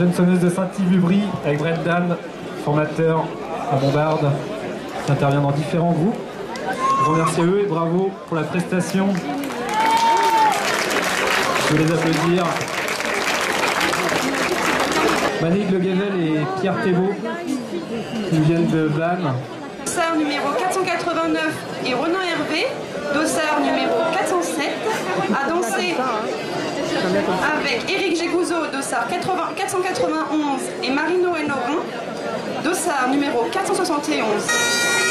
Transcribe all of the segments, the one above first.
jeune sonneuse de Saint-Yves-Ubry avec Brendan, formateur à Bombarde, qui intervient dans différents groupes. Je vous remercie eux et bravo pour la prestation. Je vais les applaudir. Manik Le Gavel et Pierre Thébault, qui viennent de Vannes. Dossard numéro 489 et Renan Hervé, dossard numéro 407, a dansé avec Éric Gégouzeau, dossard 80 491 et Marie-Noël Laurent, dossard numéro 471.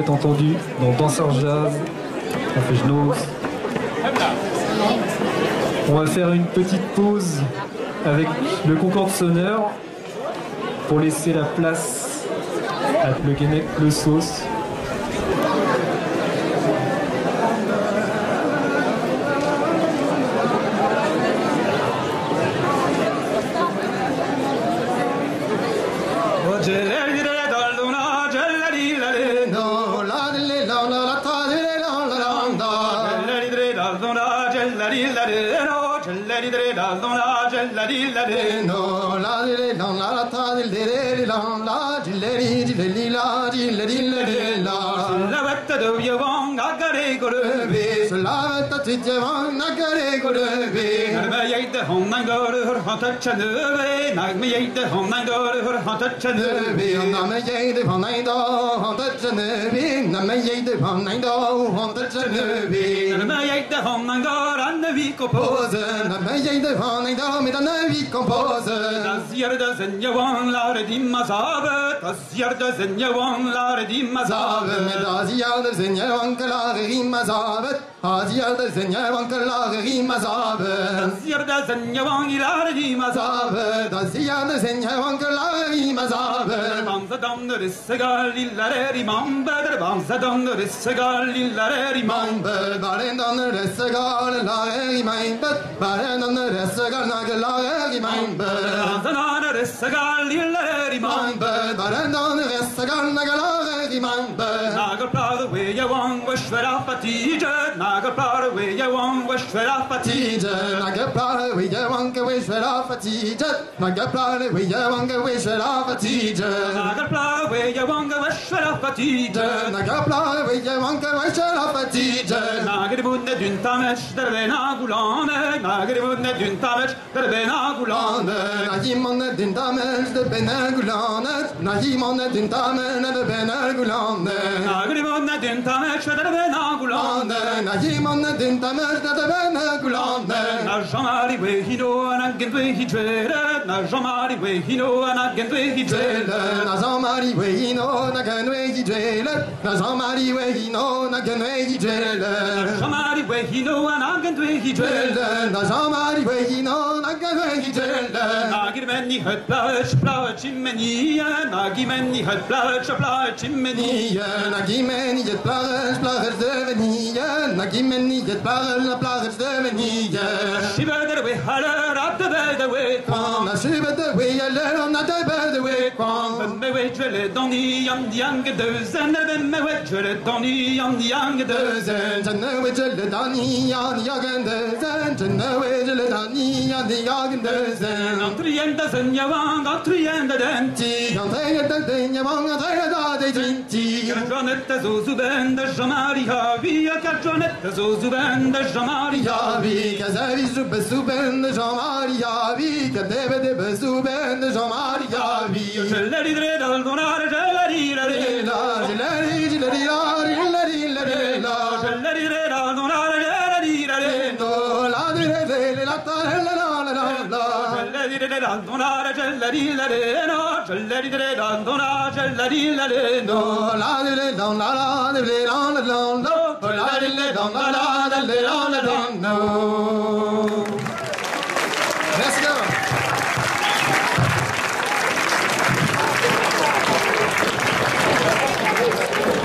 Entendu dans Danseur Jazz, Genos. On va faire une petite pause avec le Concorde Sonneur pour laisser la place à le Guénec Le Sauce. No la di la la la ta di le di la la di le di di le di la di le di le di la la vetta do io vong agare gore be la vetta ti je vong göre görevi Hırma yeydi hondan göre hır hatar çanıvi Nagmi yeydi hondan göre hır hatar çanıvi Nagmi yeydi hondan da hatar çanıvi Nagmi yeydi hondan da hatar çanıvi Hırma yeydi hondan göre anne vi kompoze Nagmi yeydi hondan da midane vi kompoze Das yerde Az yerde sen yavanlar ağrı mazabı Zirde zenye vangilari mazabı Baren Baren Baren che plore we ye na na man din ta mer da da ben gulaner na jamari we hino an gen hi twere na jamari we hino an gen hi twere na jamari we hino na gen we hi twere na jamari we hino na gen we hi twere na jamari we hino an gen hi twere na jamari we hino na gen hi twere na gir men ni het plauch na gir men ni het plauch na gir men ni het plauch na gir Simeniget Balna Plagas de Menija. She better we had her up the bed the way a shiver the way a little not a bed away from. We drill it on the young young and then me on the young young does. And now we drill it on the young young does. And now we drill it on the young young does. And on three and dozen yavang on three and the denti on three and the denti yavang on three and the denti. Jonet Zuzuben the Jamari Havia Kajonet Jean-Marie, No no Do la de le don la la de le la la la la la de le don la la de le la la la no Let's go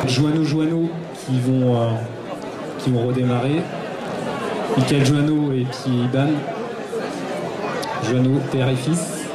Joanneau Joanneau qui vont, euh, qui vont redémarrer. Michael Joanneau et puis Iban. Joanneau, père et fils.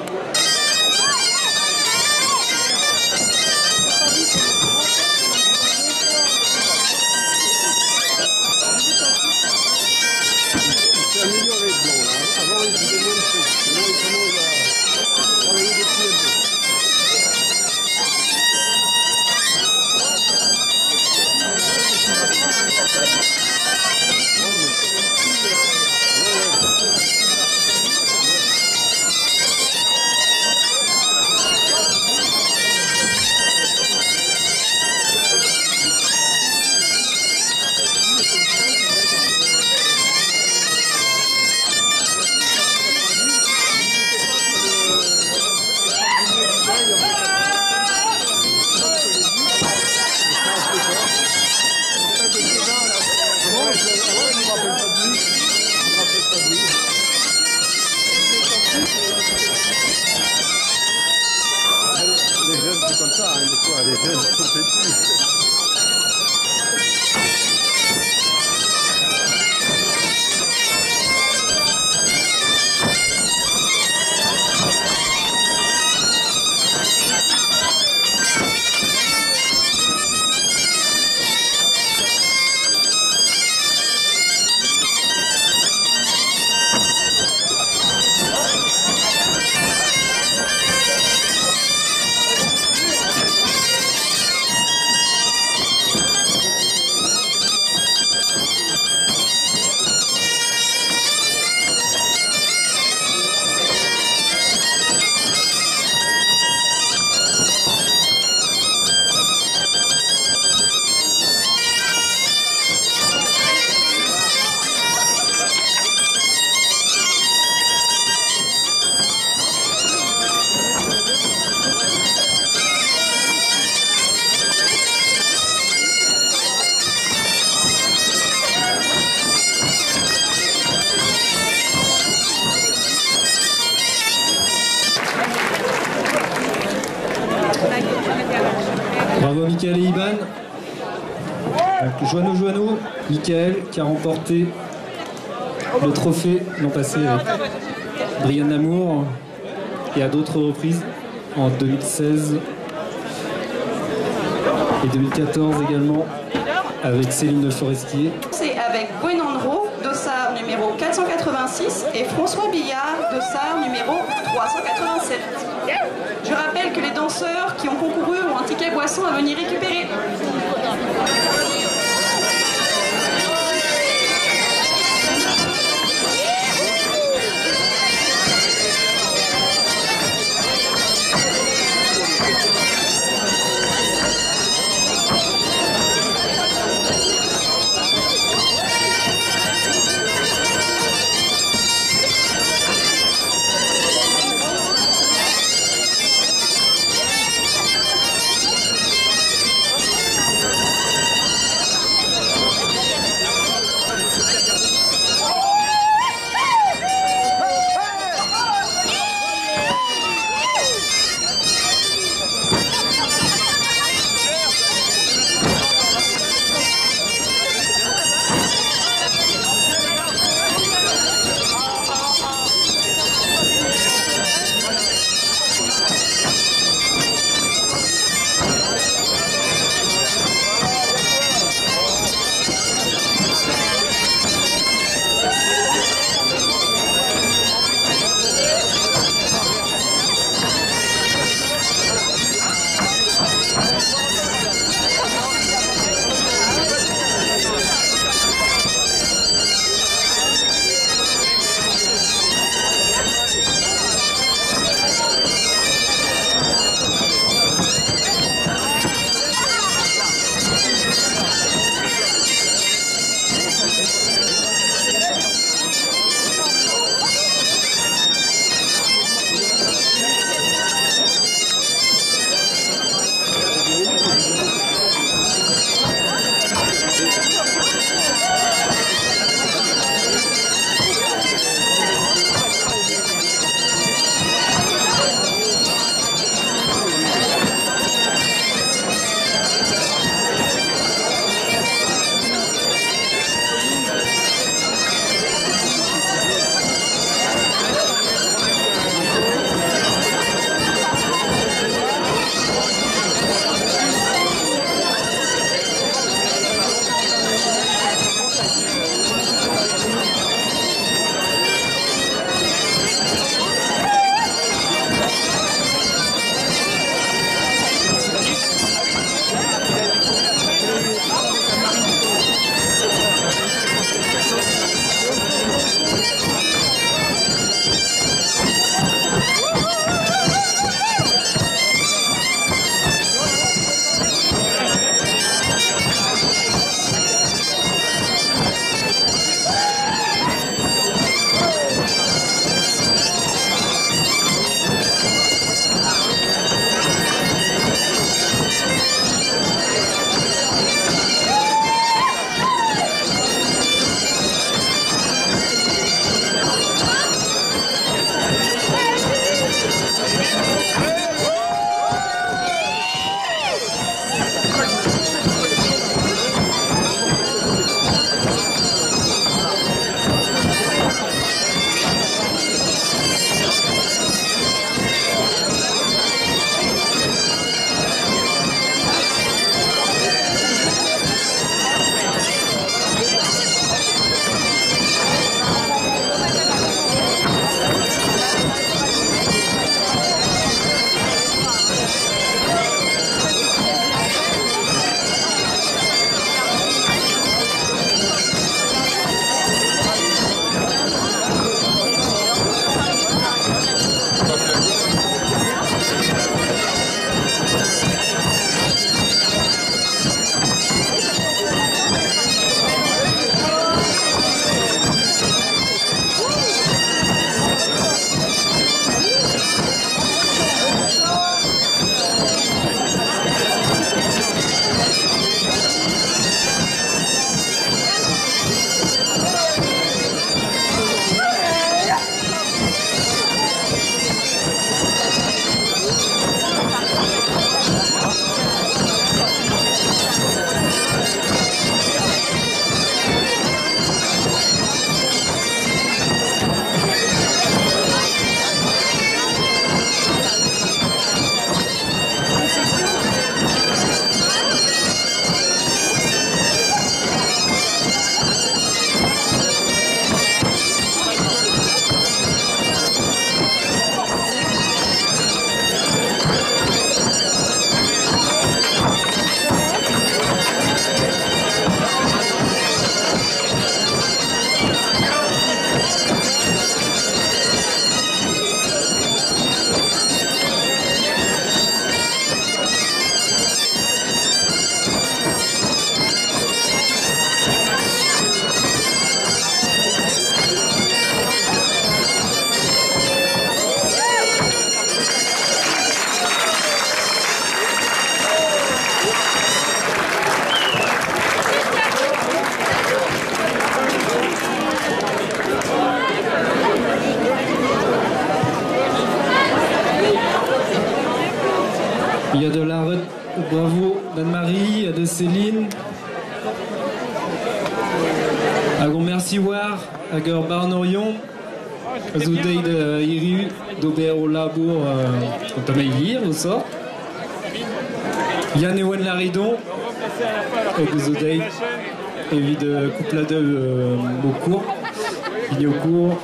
Remporté le trophée l'an passé avec Brian Amour et à d'autres reprises en 2016 et 2014 également avec Céline Forestier. C'est avec Gwenandro, dossard numéro 486, et François Billard, dossard numéro 387. Je rappelle que les danseurs qui ont concouru ont un ticket boisson à venir récupérer. Bravo d'Anne-Marie, de Céline. Agon merci war, agur barn orion, zo deid uh, iru d'ober au labour uh, o tama hir o so. Yann Ewen Laridon, hag zo deid evit uh, coupla de Beaucourt, Ignocourt,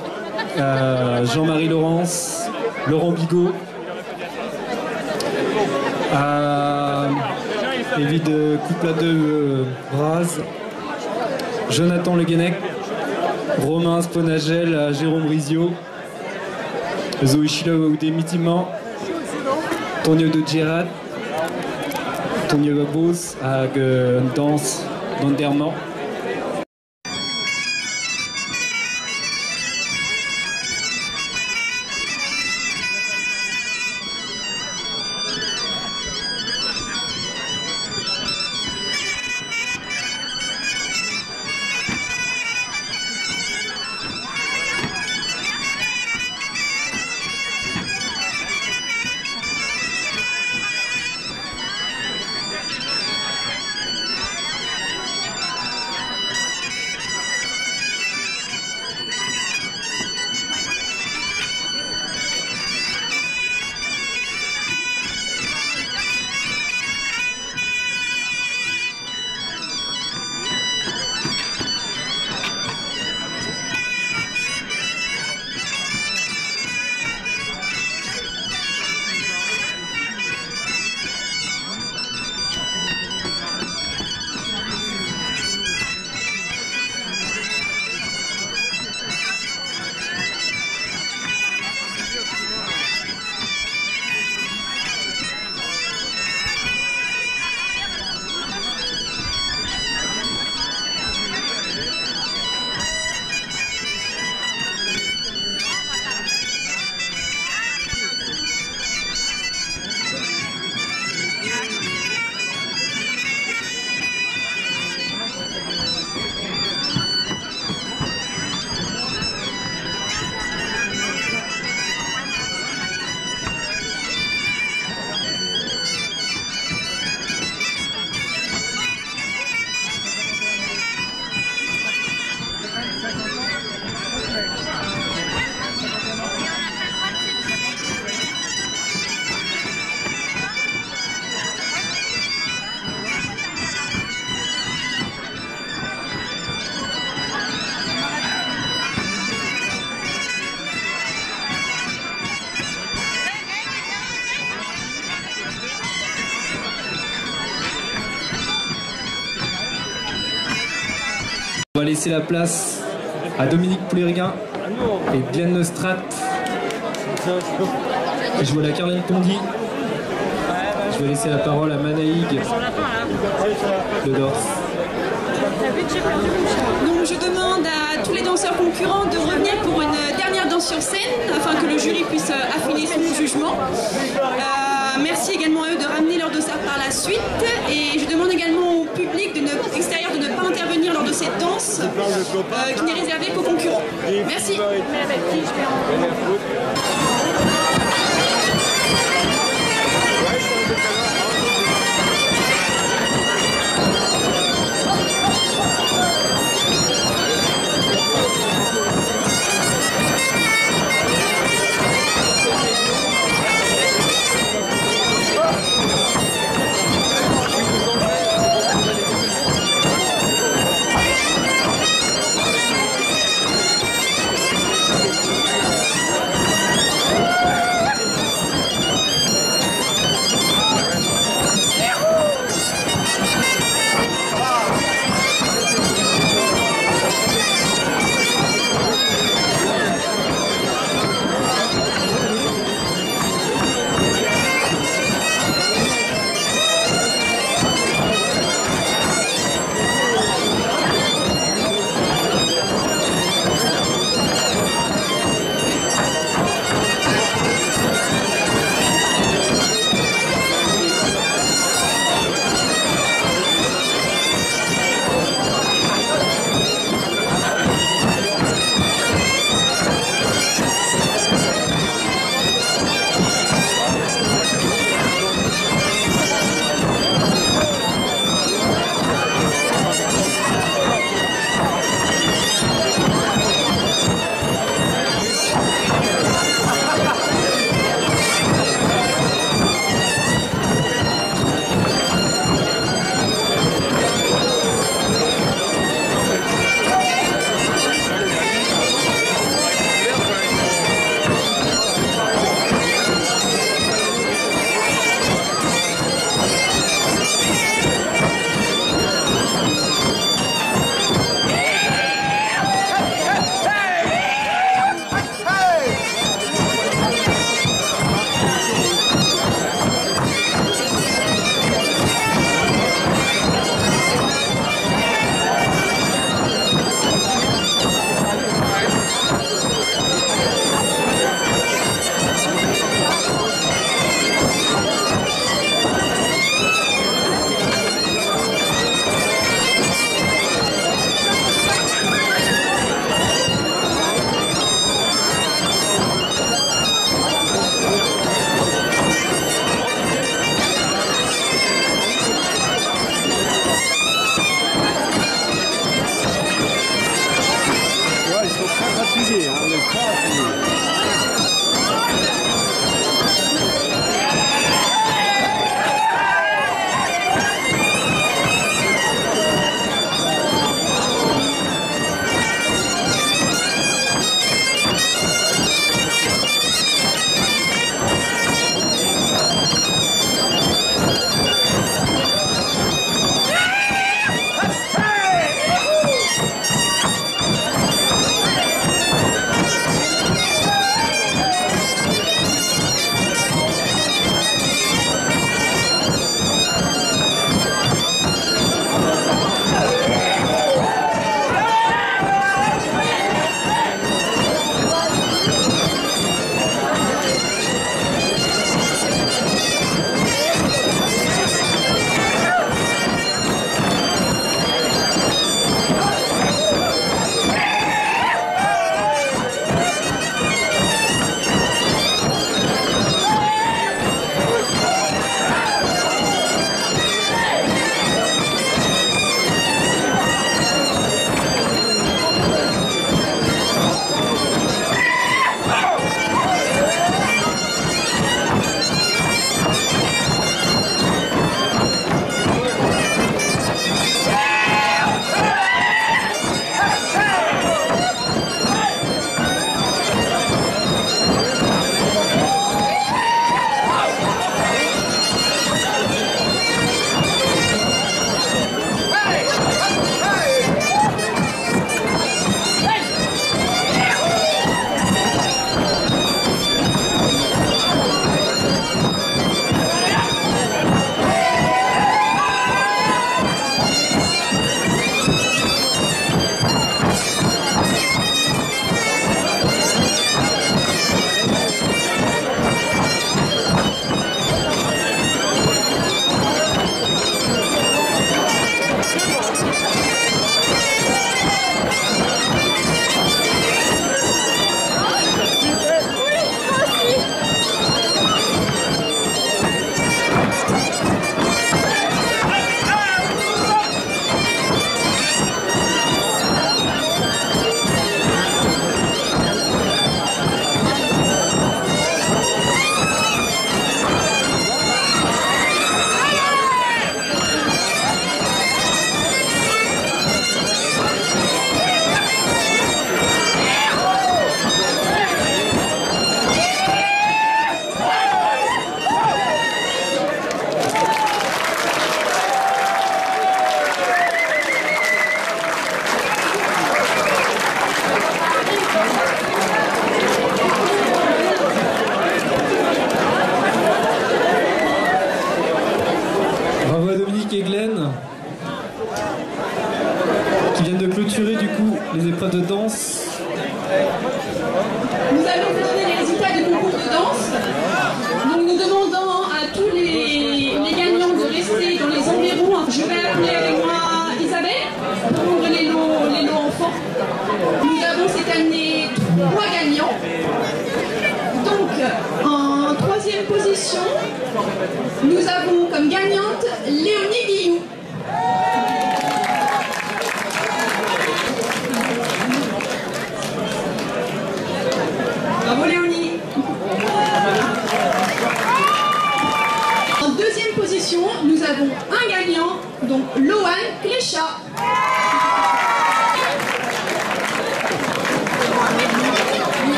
uh, Jean-Marie Laurence, Laurent Bigot, Evit de coupla de euh, Braz, Jonathan Le Guenec, Romain Sponagel, euh, Jérôme Rizio, Zoé Chila ou des Mitiman, Tonio de Gerard, Tonio Babos, hag euh, danse d'enderment. Laisser la place à Dominique Poulériguin et Glenn Nostrat. Je vois la Caroline Pondy. Je vais laisser la parole à Manaïg de Dors. Donc je demande à tous les danseurs concurrents de revenir pour une dernière danse sur scène afin que le jury puisse affiner son jugement. Euh, merci également à eux de ramener leur dossard par la suite et je demande également au public de ne- extérieur de ne pas intervenir lors de cette danse euh, qui n'est réservée qu'aux concurrents. Merci.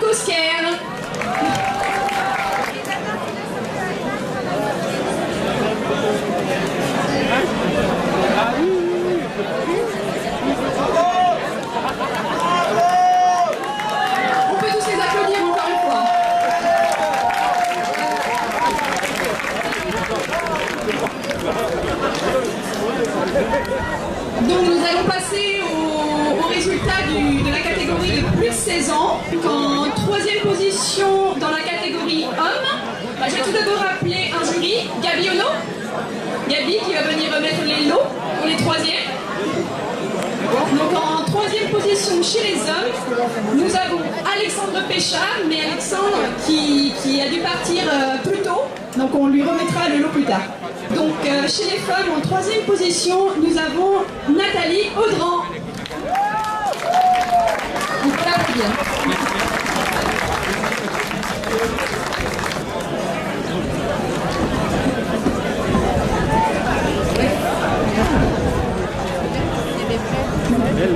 Kosker. On peut tous les applaudir encore une fois. Donc nous allons passer au, au résultat de la catégorie de plus de 16 ans. Donc, dans la catégorie homme, bah, je vais tout d'abord appeler un jury, Gabi Ono. Gabi qui va venir remettre les lots pour les troisièmes. Donc en troisième position chez les hommes, nous avons Alexandre Péchard, mais Alexandre qui, qui a dû partir euh, plus tôt, donc on lui remettra le lot plus tard. Donc euh, chez les femmes, en troisième position, nous avons Nathalie Audran. Peut l'applaudir. Donc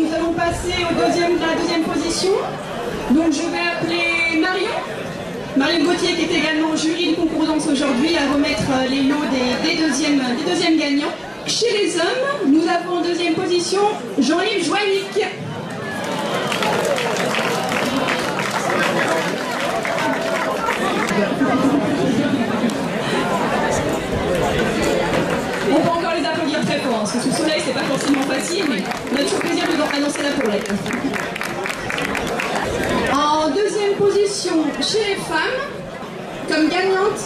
nous allons passer au deuxième, à la deuxième position. Donc je vais appeler Marion. Marion Gauthier qui est également jury du concours danse aujourd'hui à remettre euh, les lots des, des deuxièmes, des gagnants. Chez les hommes, nous avons en deuxième position Jean-Yves Joannick. Que sous le soleil c'est pas forcément facile, mais on a toujours plaisir de annoncer la pourlette. En deuxième position chez les femmes, comme gagnante,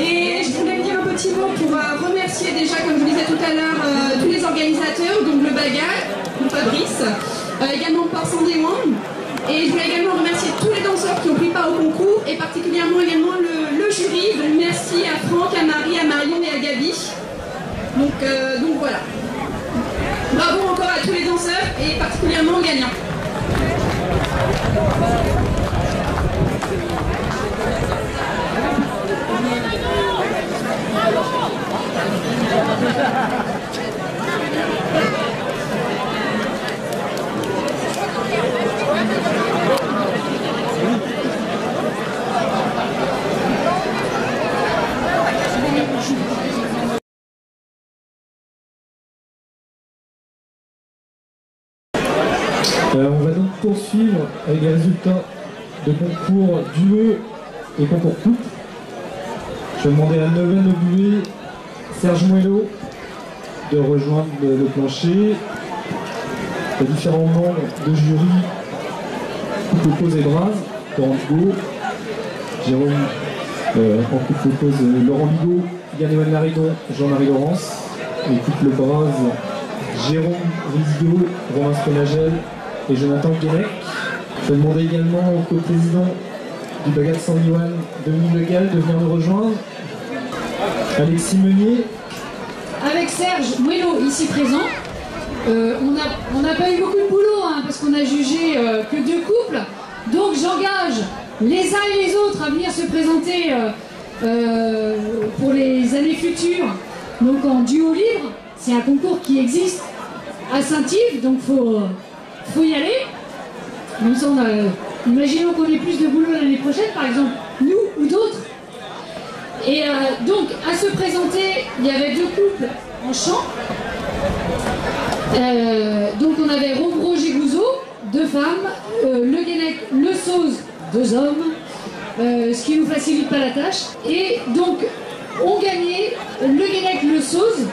Et je voulais dire un petit mot pour euh, remercier déjà, comme je vous disais tout à l'heure, euh, tous les organisateurs, donc le Bagage, le Fabrice, euh, également Port Sandéwan. Et je voulais également remercier tous les danseurs qui ont pris part au concours et particulièrement également le, jury. Donc merci à Franck, à Marie, à Marion et à Gabi. Donc, donc voilà. Bravo encore à tous les danseurs et particulièrement aux gagnants. Euh, on va donc poursuivre avec les résultats de concours duo et concours couple. Je vais demander à Neven Obué, Serge Moello de rejoindre le, le plancher. Les différents membres de jury, couple pose et Braz, Laurent Bigot, Jérôme, euh, en couple pose Laurent Bigot, Yann-Emmanuel Maridon, Jean-Marie Laurence, et couple Braz, Jérôme Rizio, Romain Sponagel et Jonathan Guérec. Je demander également au co-président du Bagat San Yuan, Dominique Legal, de venir nous rejoindre. Alexis Meunier, Avec Serge Mouello ici présent, euh, on n'a pas eu beaucoup de boulot hein, parce qu'on a jugé euh, que deux couples. Donc j'engage les uns et les autres à venir se présenter euh, pour les années futures. Donc en duo libre, c'est un concours qui existe à Saint-Yves, donc faut, faut y aller. Imaginons qu'on ait plus de boulot l'année prochaine, par exemple, nous ou d'autres. Et euh, donc, à se présenter, il y avait deux couples en chant. Euh, donc, on avait Robro Gégouzo, deux femmes, euh, Le Guénec, Le Sauze, deux hommes, ce qui nous facilite pas la tâche. Et donc, on gagnait Le Guénec, Le Sauze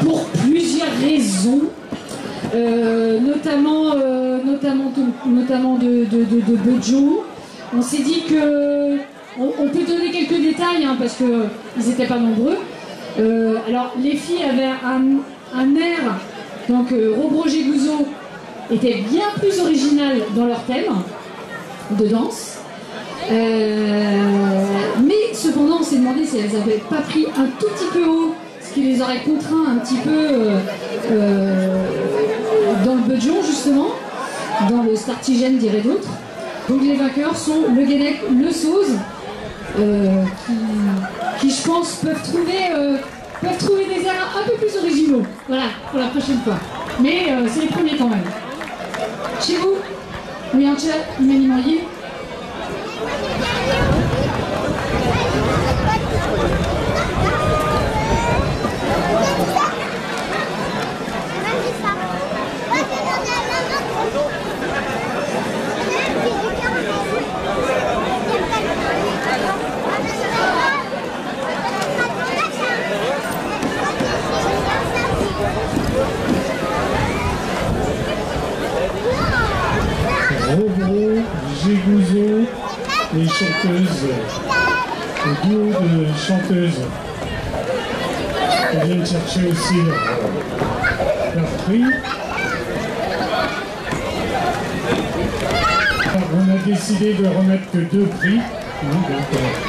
pour plusieurs raisons. Notamment, notamment, de, de Bejo. On s'est dit que on, peut donner quelques détails hein, parce qu'ils n'étaient pas nombreux. Euh, alors les filles avaient un, air, donc euh, Robro Gégouzo était bien plus original dans leur thème de danse. Euh, mais cependant, on s'est demandé si elles n'avaient pas pris un tout petit peu haut, ce qui les aurait contraints un petit peu euh, dans le budget justement, dans le startigène dirait d'autres. Donc les vainqueurs sont le Guénec, le Sauze, qui, qui, je pense peuvent trouver, euh, peuvent trouver des airs un peu plus originaux. Voilà, pour la prochaine fois. Mais euh, c'est les premiers quand même. Chez vous, chat, Imani Robro, les chanteuses, le duo de chanteuses. Elles viennent chercher aussi leur, leur prix. On a décidé de remettre que deux prix. Euh,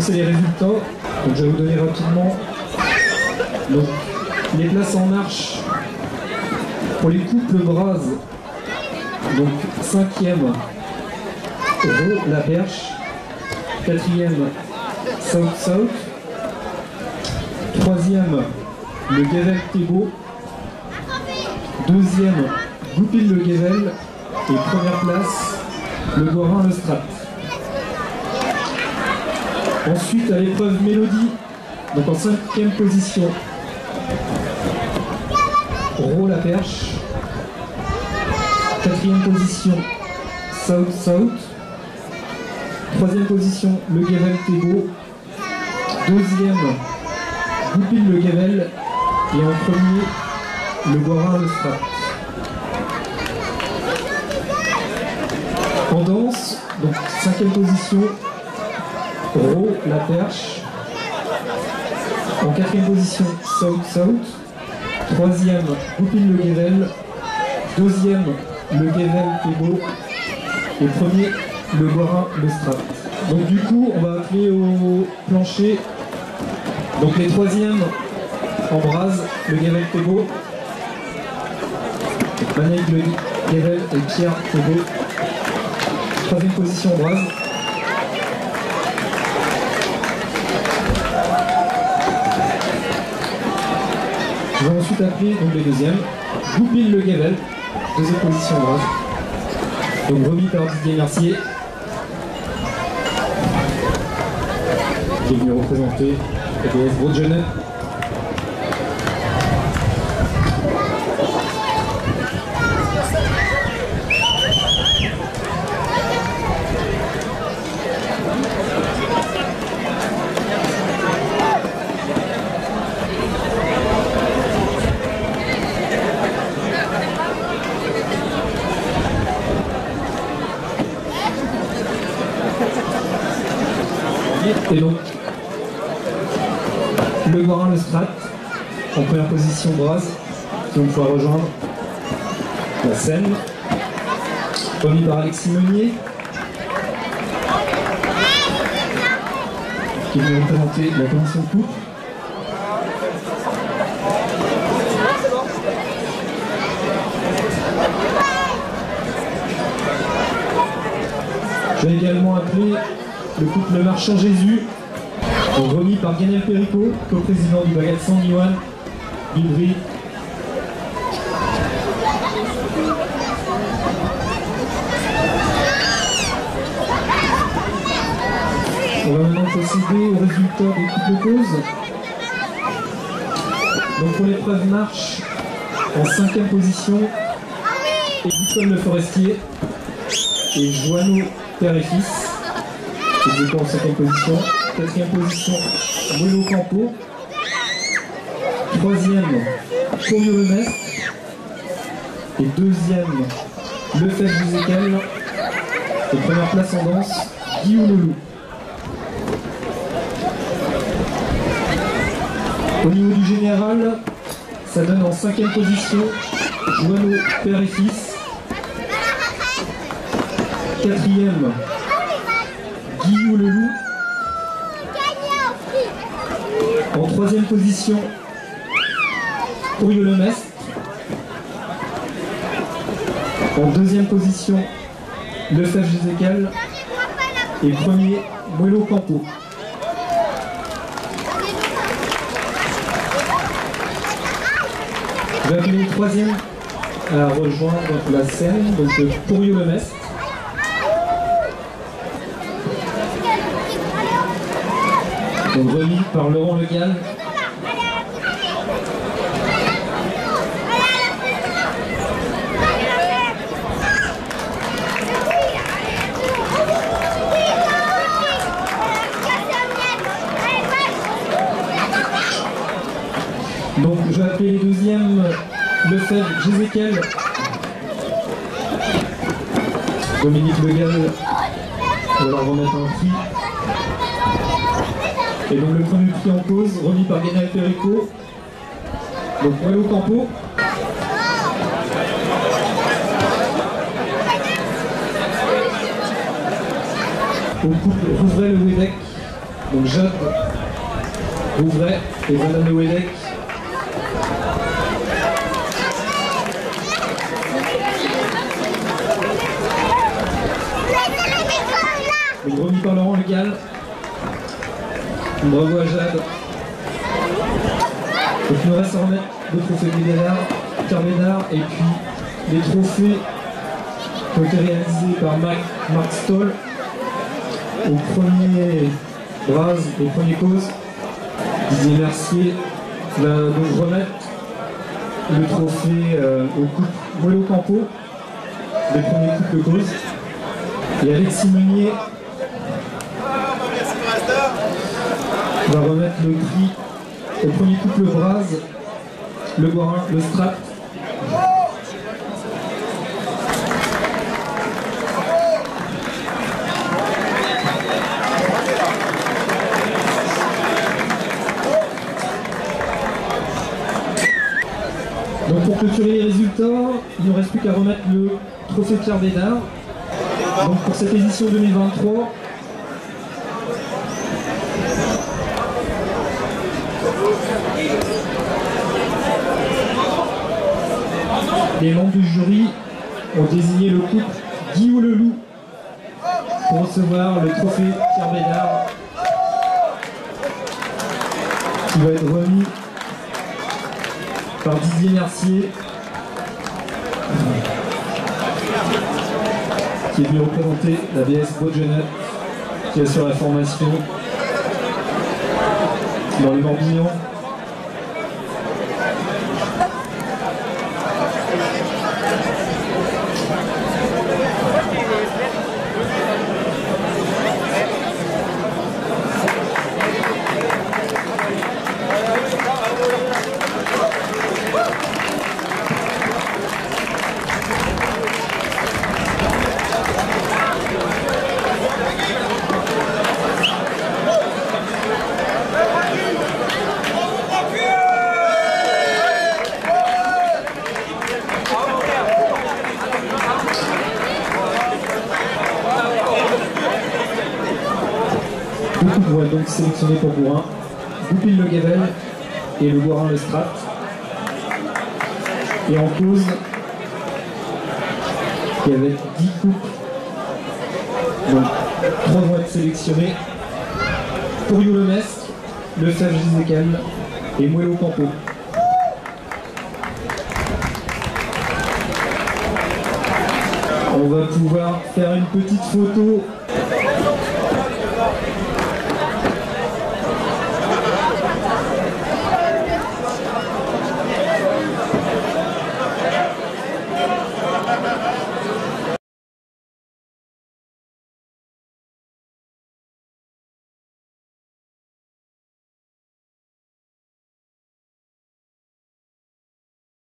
commencer les résultats. Donc je vais vous donner rapidement donc, les places en marche pour les couples brases. Donc cinquième, la perche. Quatrième, South South. Troisième, le Gavel Thébault. Deuxième, Goupil le Gavel. Et première place, le Gorin le Strat. Ensuite, à l'épreuve Mélodie, donc en cinquième position, Ro la perche. Quatrième position, South South. Troisième position, le Gavel Thébault. Deuxième, Goupil le Gavel. Et en premier, le Gorin le Strat. En danse, donc cinquième position, Ro la perche. En quatrième position, South South. Troisième, Goupil le Gavel. Deuxième, le Gavel Thébault. Et premier, le Gorin le Strat. Donc du coup, on va appeler au plancher. Donc les troisièmes embrasent le Gavel Thébault. Maneg le Gavel et Pierre Thébault. Troisième position embrase. Je vais ensuite appeler donc les deuxièmes. Goupil le Gavel, deuxième position embrase. Donc remis par Didier Mercier. Qui est venu représenter EDS Broadjeune. Et donc, le Gorin, le Strat, en première qui vont rejoindre la scène, remis par Alexis Meunier, qui vient représenter la commission de coupe. Je vais également appeler le couple Marchand Jésus, remis par Ganel Perico, co-président du Bagat 100 Bibri. On va maintenant procéder au résultat des couples causes. Donc pour l'épreuve marche, en cinquième position, Edison Le Forestier et Joanneau Père et Fils. C'est en cinquième position. Quatrième position, Bruno Campo. Troisième, Corio. Et deuxième, Lefebvre Giséquel. Et première place en danse, Guillaume Loulou. Au niveau du général, ça donne en cinquième position Joanneau Père et Fils. Quatrième, Guillaume Leloup. En troisième position, Courieux Lemestre. En deuxième position, Lefebvre Gézécal. Et premier, Moello Campo. Je vais appeler le troisième à rejoindre la scène, donc Courieux Lemestre. Donc remis par Laurent Le Gall. Je vais appeler les deuxièmes Lefebvre, Jézéquel, Dominique Le Gall. On va leur remettre un prix. Et donc le premier prix en cause, remis par Guénel Perico. Donc Moello Campo. Au couple Roosevelt Wedek, Donc Jade Rouvray et Madame. Le Bravo à Jade. Donc il nous reste à remettre le trophée Médard, Pierre Médard et puis les trophées qui ont été réalisés par Marc, Marc Stoll au premier Braz, au premier cause. Didier Mercier va donc remettre le trophée euh, au couple Molo Campo, le premier couple de cause. Et Alexis Meunier va remettre le prix au premier couple Braz, le Guarin, le Strat. Donc pour clôturer les résultats, il ne reste plus qu'à remettre le trophée Pierre Bédard. Donc pour cette édition 2023, les membres du jury ont désigné le couple Guillaume Leloup pour recevoir le trophée Pierre Bédard qui va être remis par Didier Mercier qui est venu représenter la BS Beaujolais qui assure la formation dans le Morbihan.